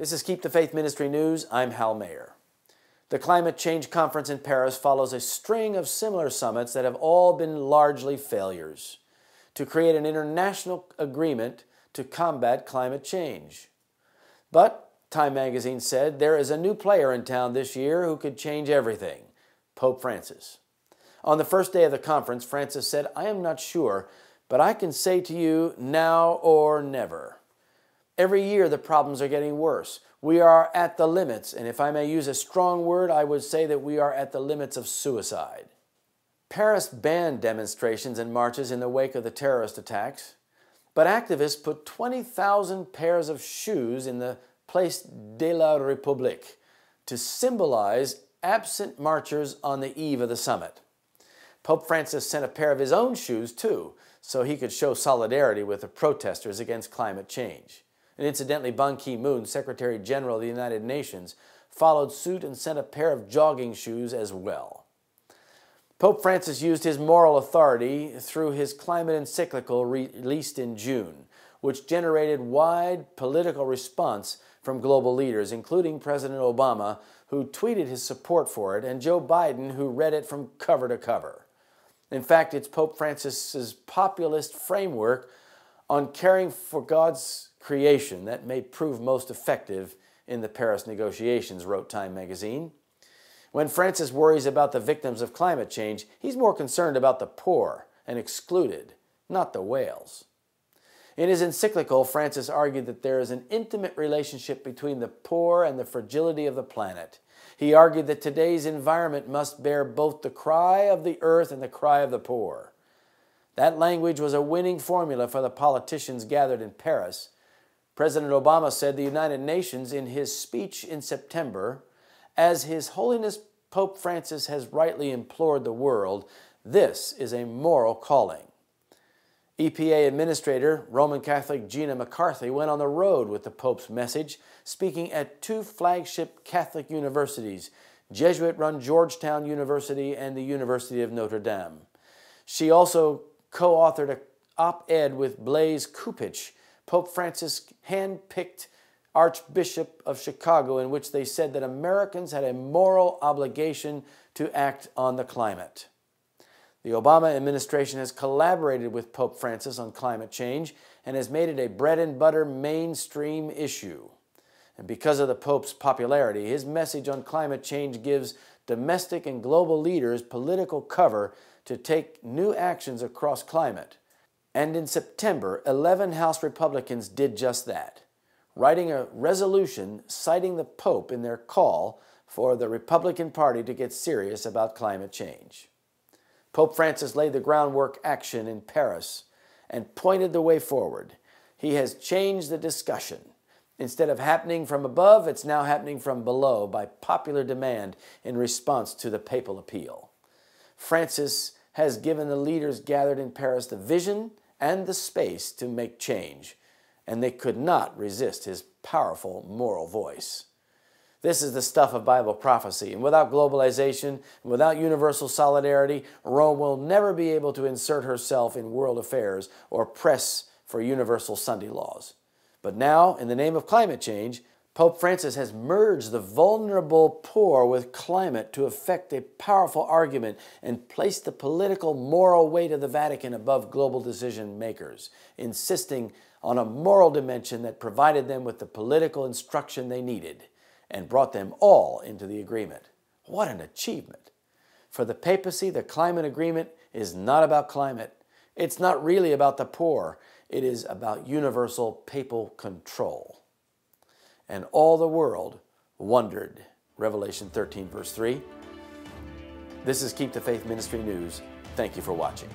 This is Keep the Faith Ministry News. I'm Hal Mayer. The Climate Change Conference in Paris follows a string of similar summits that have all been largely failures to create an international agreement to combat climate change. But, Time magazine said, there is a new player in town this year who could change everything Pope Francis. On the first day of the conference, Francis said, I am not sure, but I can say to you now or never. Every year the problems are getting worse. We are at the limits, and if I may use a strong word, I would say that we are at the limits of suicide. Paris banned demonstrations and marches in the wake of the terrorist attacks, but activists put 20,000 pairs of shoes in the Place de la République to symbolize absent marchers on the eve of the summit. Pope Francis sent a pair of his own shoes too, so he could show solidarity with the protesters against climate change. And incidentally, Ban Ki moon, Secretary General of the United Nations, followed suit and sent a pair of jogging shoes as well. Pope Francis used his moral authority through his climate encyclical released in June, which generated wide political response from global leaders, including President Obama, who tweeted his support for it, and Joe Biden, who read it from cover to cover. In fact, it's Pope Francis's populist framework on caring for God's creation that may prove most effective in the Paris negotiations, wrote Time magazine. When Francis worries about the victims of climate change, he's more concerned about the poor and excluded, not the whales. In his encyclical, Francis argued that there is an intimate relationship between the poor and the fragility of the planet. He argued that today's environment must bear both the cry of the earth and the cry of the poor. That language was a winning formula for the politicians gathered in Paris. President Obama said the United Nations in his speech in September, as His Holiness Pope Francis has rightly implored the world, this is a moral calling. EPA Administrator, Roman Catholic Gina McCarthy, went on the road with the Pope's message, speaking at two flagship Catholic universities, Jesuit run Georgetown University and the University of Notre Dame. She also co authored an op ed with Blaise Cupich, Pope Francis hand-picked Archbishop of Chicago, in which they said that Americans had a moral obligation to act on the climate. The Obama administration has collaborated with Pope Francis on climate change and has made it a bread and butter mainstream issue. And because of the Pope's popularity, his message on climate change gives domestic and global leaders political cover to take new actions across climate. And in September, 11 House Republicans did just that, writing a resolution citing the Pope in their call for the Republican Party to get serious about climate change. Pope Francis laid the groundwork action in Paris and pointed the way forward. He has changed the discussion. Instead of happening from above, it's now happening from below by popular demand in response to the papal appeal. Francis has given the leaders gathered in Paris the vision and the space to make change, and they could not resist his powerful moral voice. This is the stuff of Bible prophecy. And without globalization, without universal solidarity, Rome will never be able to insert herself in world affairs or press for universal Sunday laws. But now, in the name of climate change, Pope Francis has merged the vulnerable poor with climate to effect a powerful argument and placed the political moral weight of the Vatican above global decision makers, insisting on a moral dimension that provided them with the political instruction they needed and brought them all into the agreement. What an achievement! For the papacy, the climate agreement is not about climate. It's not really about the poor. It is about universal papal control. And all the world wondered. Revelation 13, verse 3. This is Keep the Faith Ministry News. Thank you for watching.